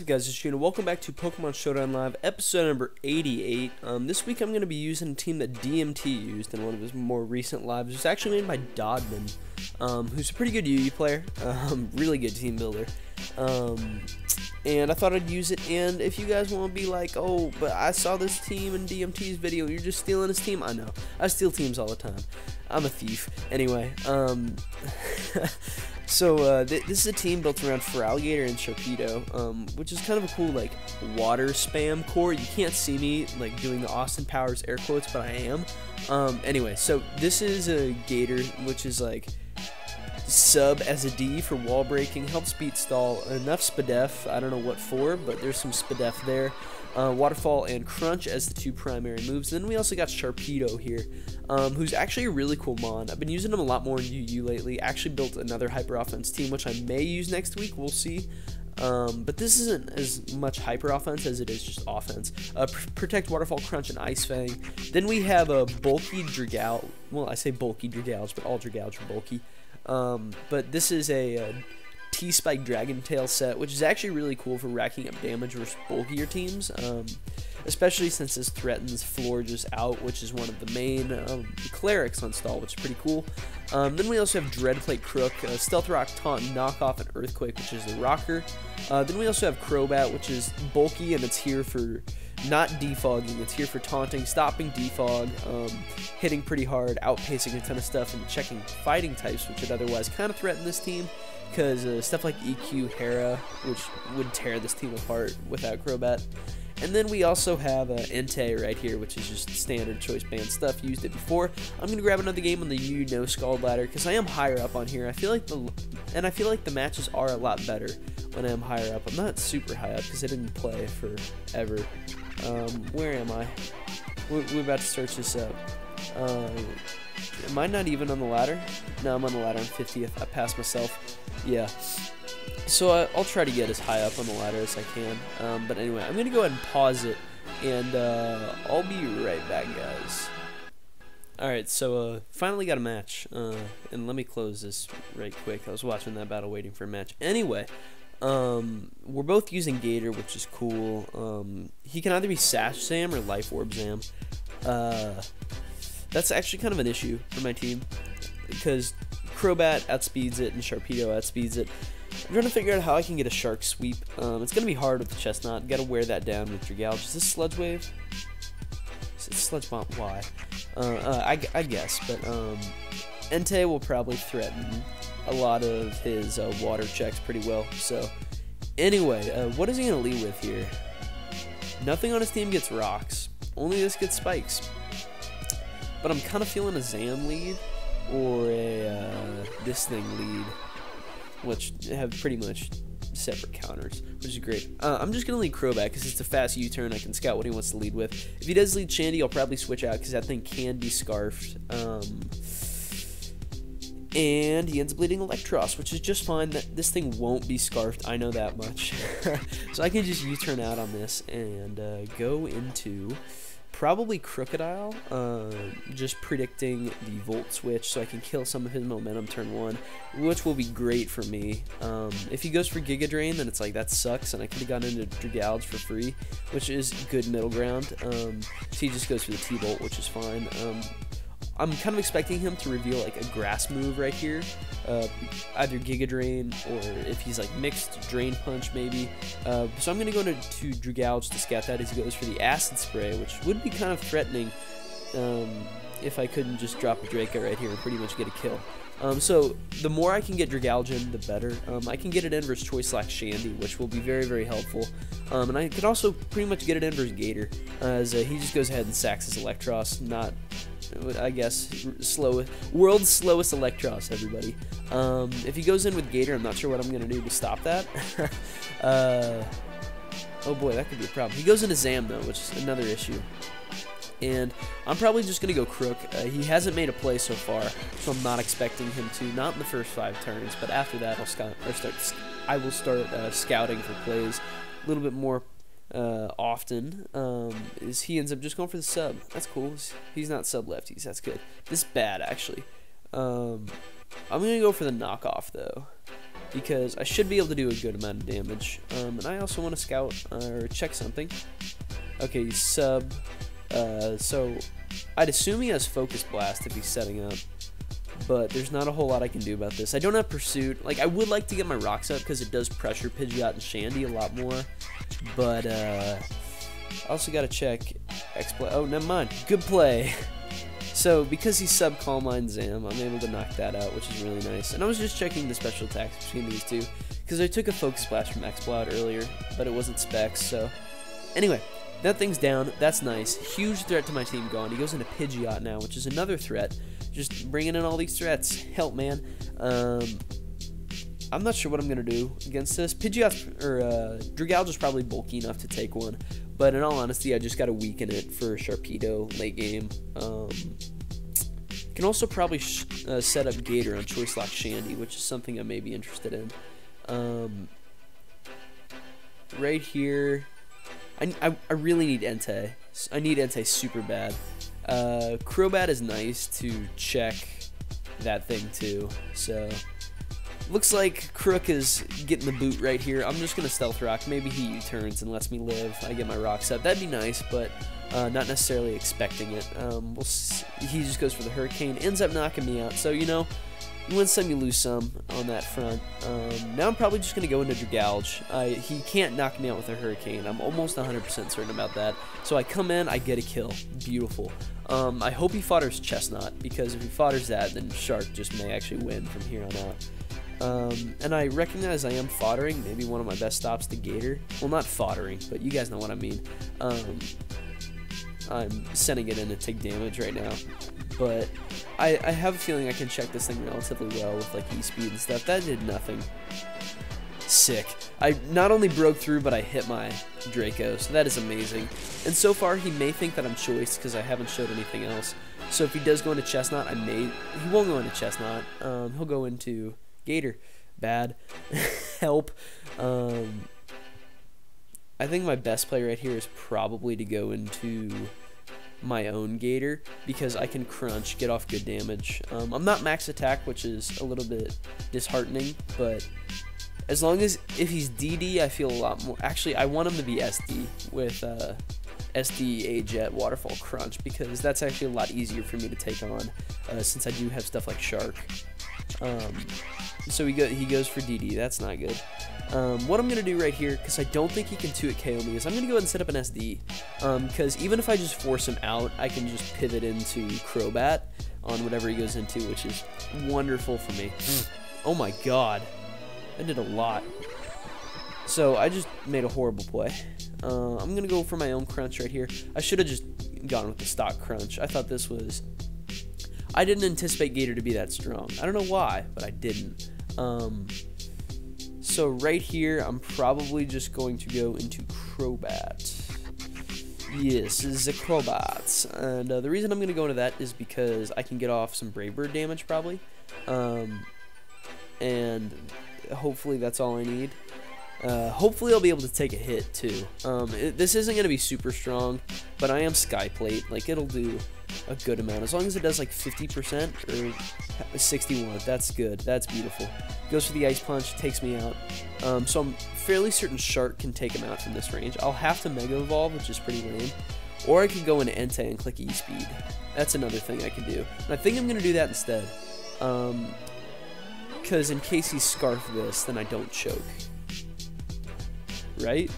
Up guys, it's Gina. Welcome back to Pokemon Showdown Live, episode number 88. Um, this week I'm going to be using a team that DMT used in one of his more recent lives. It's actually made by Dodman, um, who's a pretty good UU player, um, really good team builder. Um, and I thought I'd use it, and if you guys want to be like, oh, but I saw this team in DMT's video, you're just stealing his team, I know. I steal teams all the time. I'm a thief. Anyway, um... So uh, th this is a team built around Feraligatr and Sharpedo, um, which is kind of a cool like water spam core. You can't see me like doing the Austin Powers air quotes, but I am. Um, anyway, so this is a Gator, which is like sub as a D for wall breaking, helps beat stall, enough Spadef, I don't know what for, but there's some Spadef there uh, Waterfall and Crunch as the two primary moves. Then we also got Sharpedo here, um, who's actually a really cool mon. I've been using him a lot more in UU lately. Actually built another hyper offense team, which I may use next week. We'll see. Um, but this isn't as much hyper offense as it is just offense. Uh, pr protect Waterfall, Crunch, and Ice Fang. Then we have a bulky Dragalge. Well, I say bulky Dragalge, but all Dragalge are bulky. Um, but this is a, a T-Spike Dragon Tail set, which is actually really cool for racking up damage versus bulkier teams, um, especially since this threatens Florges out, which is one of the main um, clerics on stall, which is pretty cool. Um, then we also have Dreadplate Crook, uh, Stealth Rock, Taunt, Knockoff, and Earthquake, which is the rocker. Uh, then we also have Crobat, which is bulky and it's here for not defogging, it's here for taunting, stopping defog, um, hitting pretty hard, outpacing a ton of stuff, and checking fighting types, which would otherwise kind of threaten this team because uh, stuff like EQ Hera, which would tear this team apart without Crobat. And then we also have uh, Entei right here, which is just standard choice band stuff. Used it before. I'm gonna grab another game on the U No Scald ladder because I am higher up on here. I feel like the and I feel like the matches are a lot better when I am higher up. I'm not super high up because I didn't play forever. Um, where am I? We're, we're, about to search this up. Um, am I not even on the ladder? No, I'm on the ladder. I'm 50th. I passed myself yeah. So I, will try to get as high up on the ladder as I can. Um, but anyway, I'm going to go ahead and pause it, and uh, I'll be right back, guys. Alright, so uh, finally got a match. Uh, and let me close this right quick. I was watching that battle waiting for a match. Anyway, um, we're both using Gator, which is cool. Um, he can either be Sash Zam or Life Orb Zam. Uh, that's actually kind of an issue for my team because Crobat outspeeds it and Sharpedo outspeeds it. I'm trying to figure out how I can get a Shark Sweep. Um, it's going to be hard with the Chesnaught. Got to wear that down with Dragalge. Is this Sludge Wave? Is it Sludge Bomb? Why? Uh, uh, I, I, guess, but um, Entei will probably threaten a lot of his uh, water checks pretty well. So, anyway, uh, what is he going to lead with here? Nothing on his team gets rocks. Only this gets spikes. But I'm kind of feeling a Zam lead or a uh, this thing lead, which have pretty much separate counters, which is great. Uh, I'm just going to lead Crobat because it's a fast U-turn. I can scout what he wants to lead with. If he does lead Shandy, I'll probably switch out because that thing can be scarfed. Um, and he ends up leading Eelektross, which is just fine. That This thing won't be scarfed, I know that much. so I can just U-turn out on this and uh, go into probably Krookodile, uh, just predicting the Volt Switch so I can kill some of his momentum turn 1, which will be great for me. Um, if he goes for Giga Drain, then it's like, that sucks, and I could have gotten into Dragalge for free, which is good middle ground. Um, so he just goes for the T-Bolt, which is fine. Um, I'm kind of expecting him to reveal like a grass move right here, uh, either Giga Drain or if he's like mixed Drain Punch maybe. Uh, so I'm gonna go to, to Dragalge to scout that as he goes for the Acid Spray, which would be kind of threatening um, if I couldn't just drop a Draco right here and pretty much get a kill. Um, so the more I can get Dragalge in, the better. Um, I can get it in versus Choice Slash Shandy, which will be very, very helpful. Um, and I could also pretty much get it in versus Gator, as uh, he just goes ahead and sacks his Eelektross, not I guess slow world's slowest Eelektross, everybody. Um, if he goes in with Gator, I'm not sure what I'm gonna do to stop that. uh, oh boy, that could be a problem. He goes into Zam though, which is another issue. And I'm probably just gonna go Crook. Uh, he hasn't made a play so far, so I'm not expecting him to. Not in the first five turns, but after that, I'll or start. I will start uh, scouting for plays a little bit more uh, often um, is he ends up just going for the sub. That's cool. He's not sub lefties. That's good. This bad actually. Um, I'm gonna go for the knockoff though. because I should be able to do a good amount of damage. Um, and I also want to scout uh, or check something. Okay, sub. Uh, so I'd assume he has Focus Blast if he's setting up. But there's not a whole lot I can do about this. I don't have Pursuit. Like, I would like to get my Rocks up because it does pressure Pidgeot and Shandy a lot more. But, uh, I also got to check X-Play. Oh, never mind. Good play. So because he's sub Calm Mind Zam, I'm able to knock that out, which is really nice. And I was just checking the special attacks between these two, because I took a Focus Blast from Exploud earlier, but it wasn't Specs, so... Anyway, that thing's down. That's nice. Huge threat to my team gone. He goes into Pidgeot now, which is another threat. Just bringing in all these threats. Help, man. Um, I'm not sure what I'm going to do against this. Pidgeot, or uh, Dragalge's probably bulky enough to take one. But in all honesty, I just got to weaken it for Sharpedo late game. Um, can also probably uh, set up Gator on Choice Lock Shandy, which is something I may be interested in. Um, right here, I, I, really need Entei. I need Entei super bad. Uh, Crobat is nice to check that thing too. So Looks like Crook is getting the boot right here. I'm just going to Stealth Rock. Maybe he U-turns and lets me live. I get my rocks up. That'd be nice, but uh, not necessarily expecting it. Um, we'll he just goes for the Hurricane. Ends up knocking me out. So, you know, you win some, you lose some on that front. Um, now I'm probably just going to go into Dragalge. I, he can't knock me out with a Hurricane. I'm almost 100% certain about that. So I come in, I get a kill. Beautiful. Um, I hope he fodders Chesnaught, because if he fodders that, then Shark just may actually win from here on out. Um, and I recognize I am foddering, maybe one of my best stops to Gator. Well, not foddering, but you guys know what I mean. Um, I'm sending it in to take damage right now. But I, I have a feeling I can check this thing relatively well with like E-speed and stuff. That did nothing. Sick. I not only broke through, but I hit my Draco, so that is amazing. And so far, he may think that I'm choice because I haven't showed anything else. So if he does go into Chesnaught, I may... He won't go into Chesnaught. Um, he'll go into Gator. Bad. Help. Um, I think my best play right here is probably to go into my own Gator because I can crunch, get off good damage. Um, I'm not max attack, which is a little bit disheartening, but as long as if he's DD, I feel a lot more. Actually, I want him to be SD with uh, SD A Jet Waterfall Crunch because that's actually a lot easier for me to take on uh, since I do have stuff like Shark. Um, so he, go, he goes for DD. That's not good. Um, what I'm going to do right here, because I don't think he can 2 it KO me, is I'm going to go ahead and set up an SD. Because um, even if I just force him out, I can just pivot into Crobat on whatever he goes into, which is wonderful for me. oh my god. I did a lot. So I just made a horrible play. Uh, I'm going to go for my own crunch right here. I should have just gone with the stock crunch. I thought this was I didn't anticipate Gator to be that strong. I don't know why, but I didn't. Um, so right here, I'm probably just going to go into Crobat. Yes, is a Crobat. And uh, the reason I'm going to go into that is because I can get off some Brave Bird damage, probably. Um, and hopefully that's all I need. Uh, hopefully I'll be able to take a hit too. Um, it, this isn't going to be super strong, but I am Sky Plate. Like, it'll do a good amount. As long as it does like 50% or 61, that's good. That's beautiful. Goes for the Ice Punch, takes me out. Um, so I'm fairly certain Shark can take him out from this range. I'll have to Mega Evolve, which is pretty lame. Or I could go into Entei and click E-Speed. That's another thing I could do. And I think I'm going to do that instead. Because um, in case he Scarf this, then I don't choke. Right?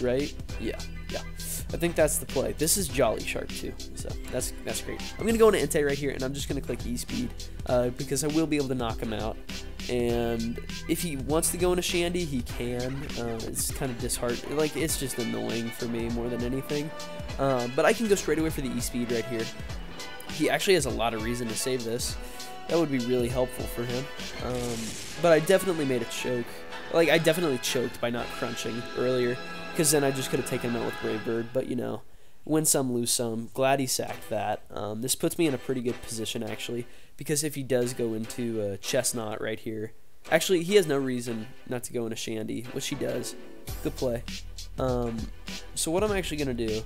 Right? Yeah. I think that's the play. This is Jolly Shark too, so that's that's great. I'm gonna go into Entei right here, and I'm just gonna click E-Speed uh, because I will be able to knock him out. And if he wants to go into Shandy, he can. Uh, it's kind of disheartening. Like it's just annoying for me more than anything. Uh, but I can go straight away for the E-Speed right here. He actually has a lot of reason to save this. That would be really helpful for him. Um, but I definitely made a choke. Like I definitely choked by not crunching earlier. Because then I just could have taken him out with Brave Bird. But, you know, win some, lose some. Glad he sacked that. Um, this puts me in a pretty good position, actually. Because if he does go into a Chesnaught right here. Actually, he has no reason not to go into Shandy, which he does. Good play. Um, so what I'm actually going to do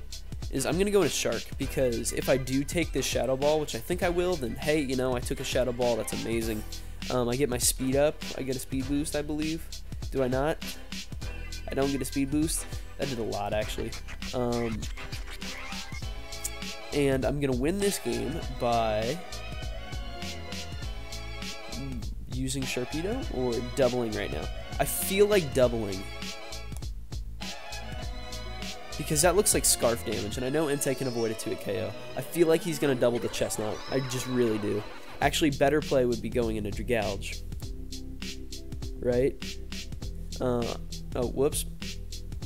is I'm going to go into Shark because if I do take this Shadow Ball, which I think I will, then hey, you know, I took a Shadow Ball. That's amazing. Um, I get my speed up. I get a speed boost, I believe. Do I not? I don't get a speed boost. That did a lot, actually. Um, and I'm going to win this game by using Sharpedo or doubling right now. I feel like doubling. Because that looks like Scarf damage, and I know Entei can avoid it to a 2 KO. I feel like he's going to double the Chesnaught. I just really do. Actually, better play would be going into Dragalge. Right? Uh, oh, whoops.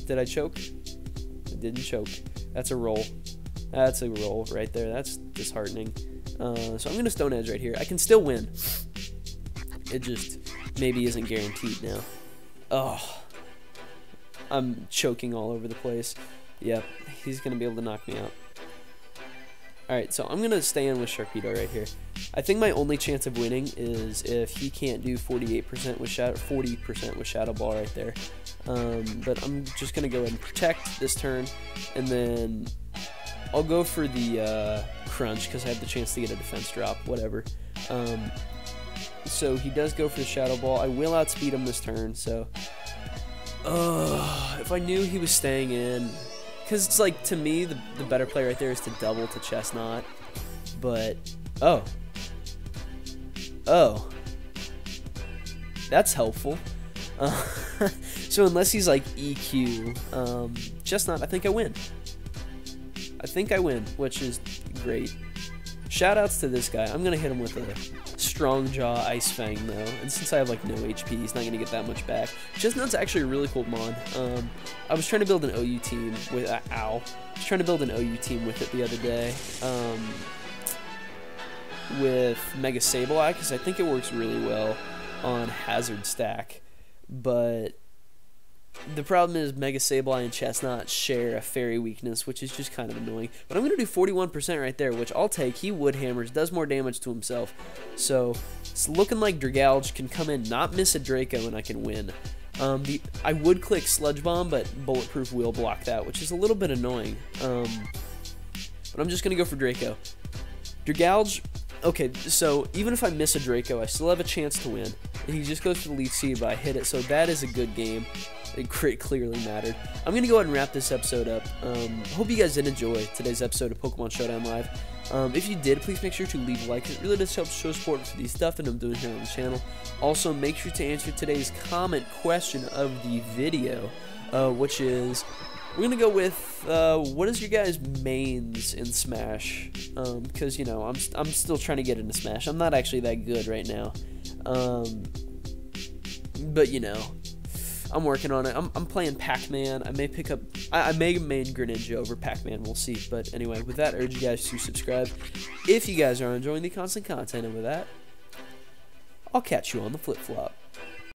Did I choke? I didn't choke. That's a roll. That's a roll right there. That's disheartening. Uh, so I'm going to Stone Edge right here. I can still win. It just maybe isn't guaranteed now. Oh. I'm choking all over the place. Yep, he's going to be able to knock me out. Alright, so I'm going to stay in with Sharpedo right here. I think my only chance of winning is if he can't do 48% with Shadow, 40% with Shadow Ball right there. Um, but I'm just going to go ahead and protect this turn, and then I'll go for the uh, Crunch because I have the chance to get a defense drop, whatever. Um, so he does go for the Shadow Ball. I will outspeed him this turn, so... Uh, if I knew he was staying in, because it's like, to me, the, the better play right there is to double to Chesnaught. But, oh. Oh. That's helpful. Uh, so unless he's like EQ, um, Chesnaught, I think I win. I think I win, which is great. Shoutouts to this guy. I'm going to hit him with a strong jaw ice fang though. And since I have like no HP, he's not going to get that much back. Chesnaught's actually a really cool mod. Um, I was trying to build an OU team with, uh, ow. I was trying to build an OU team with it the other day. Um, with Mega Sableye, because I think it works really well on Hazard Stack. But the problem is Mega Sableye and Chesnaught share a fairy weakness, which is just kind of annoying. But I'm going to do 41% right there, which I'll take. He wood hammers, does more damage to himself. So it's looking like Dragalge can come in, not miss a Draco, and I can win. Um, the I would click Sludge Bomb, but Bulletproof will block that, which is a little bit annoying. Um, but I'm just going to go for Draco. Dragalge, okay, so even if I miss a Draco, I still have a chance to win. And he just goes for the Leech Seed, but I hit it, so that is a good game. It clearly mattered. I'm going to go ahead and wrap this episode up. Um, hope you guys did enjoy today's episode of Pokemon Showdown Live. Um, if you did, please make sure to leave a like. It really does help show support for the stuff that I'm doing here on the channel. Also, make sure to answer today's comment question of the video, uh, which is we're gonna go with uh, what is your guys' mains in Smash? Because um, you know I'm I'm still trying to get into Smash. I'm not actually that good right now, um, but you know I'm working on it. I'm, I'm playing Pac-Man. I may pick up. I, I may main Greninja over Pac-Man. We'll see. But anyway, with that, I urge you guys to subscribe if you guys are enjoying the constant content. And with that, I'll catch you on the flip flop.